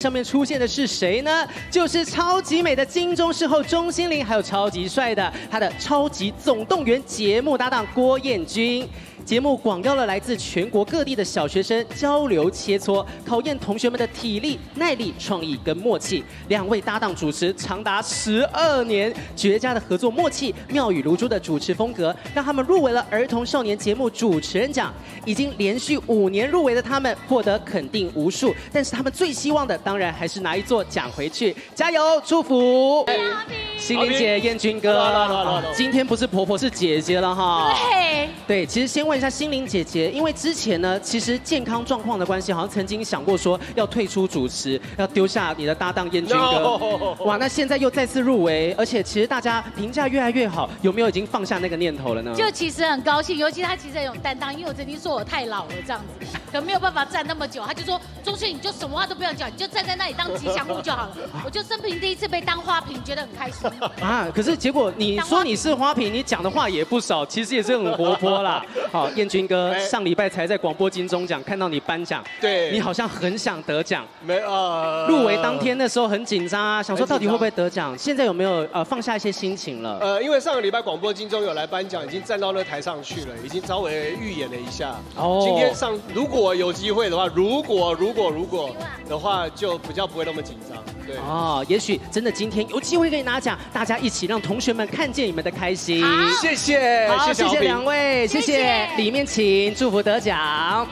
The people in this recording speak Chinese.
上面出现的是谁呢？就是超级美的金钟视后钟欣凌，还有超级帅的他的《超级总动员》节目搭档郭彦均。节目广邀了来自全国各地的小学生交流切磋，考验同学们的体力、耐力、创意跟默契。两位搭档主持长达十二年，绝佳的合作默契，妙语如珠的主持风格，让他们入围了儿童少年节目主持人奖。已经连续五年入围的他们，获得肯定无数。但是他们最希望的，当然还是拿一座奖回去。加油，祝福！心玲姐、彦君哥，啊今天不是婆婆是姐姐了哈。对，对，其实先问一下心灵姐姐，因为之前呢，其实健康状况的关系，好像曾经想过说要退出主持，要丢下你的搭档燕君哥。哇，那现在又再次入围，而且其实大家评价越来越好，有没有已经放下那个念头了呢？就其实很高兴，尤其他其实很有担当，因为我曾经说我太老了这样子，可能没有办法站那么久，他就说钟迅你就什么话都不要讲，你就站在那里当吉祥物就好了。我就生平第一次被当花瓶，觉得很开心。啊，可是结果你说你是花瓶，你讲的话也不少，其实也是很活泼啦。好，彦君哥，哎上礼拜才在广播金钟奖看到你颁奖，对你好像很想得奖。没呃入围当天那时候很紧张啊，想说到底会不会得奖？现在有没有呃放下一些心情了？呃，因为上个礼拜广播金钟有来颁奖，已经站到那台上去了，已经稍微预演了一下。哦今天上如果有机会的话，如果如果如果的话，就比较不会那么紧张。对。哦，也许真的今天有机会可以拿奖，大家一起让同学们看见你们的开心。好谢谢，好，谢谢两位，谢谢谢谢里面请祝福得奖。